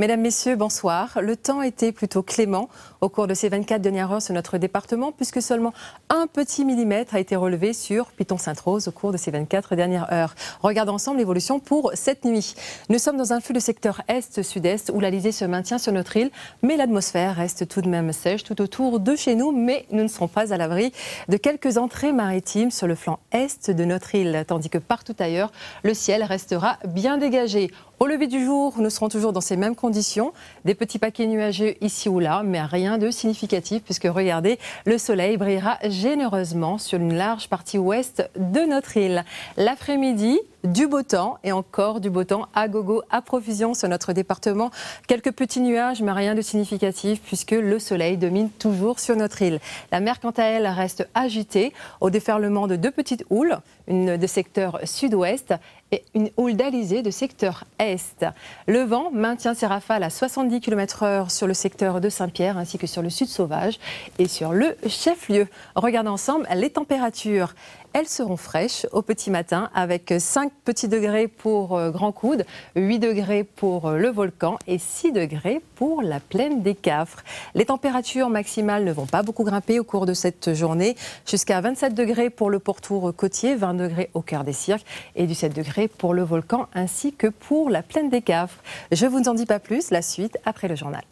Mesdames, Messieurs, bonsoir. Le temps était plutôt clément au cours de ces 24 dernières heures sur notre département, puisque seulement un petit millimètre a été relevé sur Piton-Sainte-Rose au cours de ces 24 dernières heures. Regardons ensemble l'évolution pour cette nuit. Nous sommes dans un flux de secteur est-sud-est où l'Alizé se maintient sur notre île, mais l'atmosphère reste tout de même sèche tout autour de chez nous, mais nous ne serons pas à l'abri de quelques entrées maritimes sur le flanc est de notre île, tandis que partout ailleurs, le ciel restera bien dégagé. Au lever du jour, nous serons toujours dans ces mêmes conditions. Des petits paquets nuageux ici ou là, mais rien de significatif puisque regardez, le soleil brillera généreusement sur une large partie ouest de notre île. L'après-midi, du beau temps et encore du beau temps à gogo à profusion sur notre département. Quelques petits nuages, mais rien de significatif puisque le soleil domine toujours sur notre île. La mer, quant à elle, reste agitée au déferlement de deux petites houles, une de secteur sud-ouest et une houle d'Alizé de secteur est. Le vent maintient ses rafales à 70 km/h sur le secteur de Saint-Pierre ainsi que sur le sud sauvage et sur le chef-lieu. Regardons ensemble les températures. Elles seront fraîches au petit matin avec 5 petits degrés pour euh, Grand Coude, 8 degrés pour euh, le volcan et 6 degrés pour la plaine des Cafres. Les températures maximales ne vont pas beaucoup grimper au cours de cette journée, jusqu'à 27 degrés pour le pourtour côtier, 20 degrés au cœur des cirques et du 7 degrés pour le volcan ainsi que pour la plaine des Cafres. Je vous en dis pas plus, la suite après le journal.